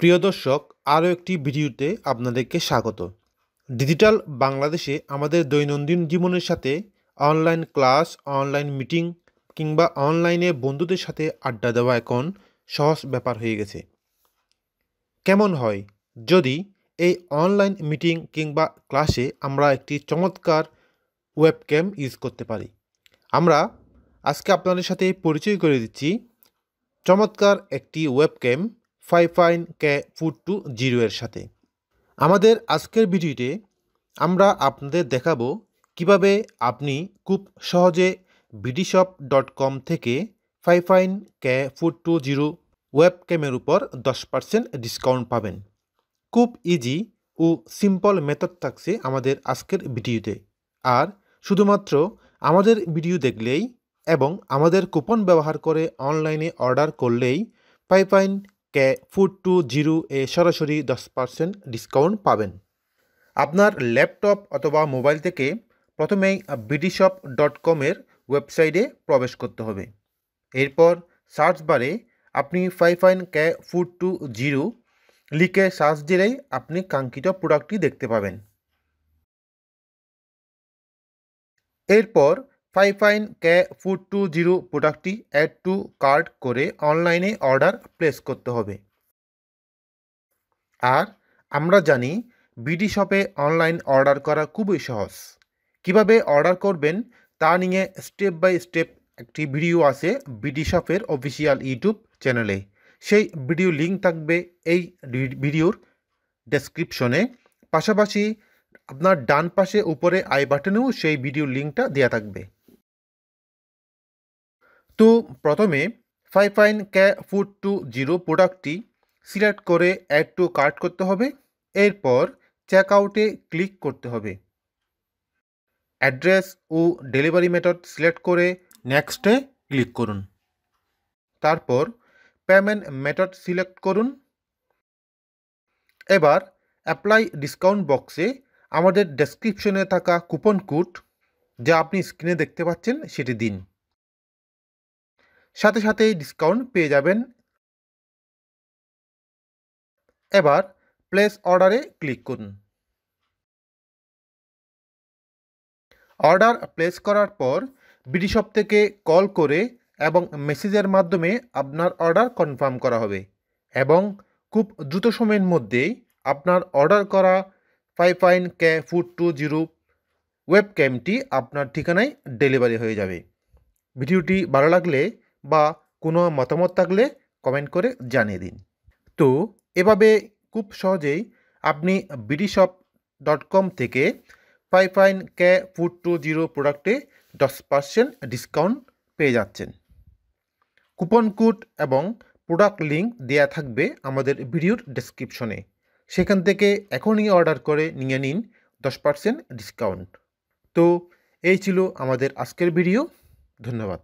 প্রিয় দর্শক, আরও একটি ভিডিওতে আপনাদেরকে স্বাগত। ডিজিটাল বাংলাদেশে আমাদের দৈনন্দিন জীবনের সাথে অনলাইন ক্লাস, অনলাইন মিটিং কিংবা অনলাইনে বন্ধুদের সাথে আড্ডা দেওয়া এখন সহজ ব্যাপার হয়ে গেছে। কেমন হয়? যদি এই অনলাইন মিটিং কিংবা ক্লাসে আমরা একটি চমৎকার ওয়েবক্যাম ইউজ করতে পারি। আমরা আজকে আপনাদের সাথে পরিচয় করে দিচ্ছি। চমৎকার একটি webcam five fine K foot two zero এর সাথে। আমাদের আজকের ভিডিওতে আমরা আপনাদের দেখাবো কীভাবে আপনি খুব সহজে বিডিশপ ডট কম থেকে five fine K foot two zero web ক্যামের উপর দশ পার্সেন্ট ডিসকাউন্ট পাবেন। খুব ইজি ও সিম্পল মেথড থাকছে আমাদের আজকের ভিডিওতে। আর শুধুমাত্র আমাদের ভিডিও দেখলেই এবং আমাদের কুপন ব্যবহার করে অনলাইনে অর্ডার করলেই পাইপাইন কে ফুড টু জিরো এ সরাসরি দশ পার্সেন্ট ডিসকাউন্ট পাবেন। আপনার ল্যাপটপ অথবা মোবাইল থেকে প্রথমেই বিডিশপ ডট কমের ওয়েবসাইটে প্রবেশ করতে হবে। এরপর সার্চ বারে আপনি ফাইফাইন কে ফুড টু জিরো লিখে সার্চ দিলেই আপনি কাঙ্ক্ষিত প্রোডাক্টটি দেখতে পাবেন। এরপর ফাইফাইন কে ফুড টু জিরো প্রোডাক্টটি অ্যাড টু কার্ড করে অনলাইনে অর্ডার প্লেস করতে হবে। আর আমরা জানি, বিডি শপে অনলাইন অর্ডার করা খুবই সহজ। কীভাবে অর্ডার করবেন তা নিয়ে স্টেপ বাই স্টেপ একটি ভিডিও আছে বিডি শপের অফিসিয়াল ইউটিউব চ্যানেলে। সেই ভিডিও লিঙ্ক থাকবে এই ভিডিওর ডেসক্রিপশনে। পাশাপাশি আপনার ডান পাশে উপরে আই বাটনেও সেই ভিডিও লিঙ্কটা দেওয়া থাকবে। তো প্রথমে five fine K food two zero প্রোডাক্টটি সিলেক্ট করে অ্যাড টু কার্ট করতে হবে। এরপর চেক আউটে ক্লিক করতে হবে। অ্যাড্রেস ও ডেলিভারি মেথড সিলেক্ট করে নেক্সটে ক্লিক করুন। তারপর পেমেন্ট মেথড সিলেক্ট করুন। এবার অ্যাপ্লাই ডিসকাউন্ট বক্সে আমাদের ডেসক্রিপশনে থাকা কুপন কোড যা আপনি স্ক্রিনে দেখতে পাচ্ছেন সেটি দিন। সাথে সাথেই ডিসকাউন্ট পেয়ে যাবেন। এবার প্লেস অর্ডারে ক্লিক করুন। অর্ডার প্লেস করার পর বিডিশপ থেকে কল করে এবং মেসেজের মাধ্যমে আপনার অর্ডার কনফার্ম করা হবে এবং খুব দ্রুত সময়ের মধ্যেই আপনার অর্ডার করা five fine K food two zero web ক্যামটি আপনার ঠিকানায় ডেলিভারি হয়ে যাবে। ভিডিওটি ভালো লাগলে বা কোনো মতামত থাকলে কমেন্ট করে জানিয়ে দিন। তো এভাবে খুব সহজেই আপনি বিডিশপ ডট কম থেকে five fine K food two zero প্রোডাক্টে দশ পার্সেন্ট ডিসকাউন্ট পেয়ে যাচ্ছেন। কুপন কোড এবং প্রোডাক্ট লিঙ্ক দেয়া থাকবে আমাদের ভিডিওর ডেসক্রিপশনে সেখান থেকে এখনই অর্ডার করে নিয়ে নিন দশ পার্সেন্ট ডিসকাউন্ট তো এই ছিল আমাদের আজকের ভিডিও ধন্যবাদ।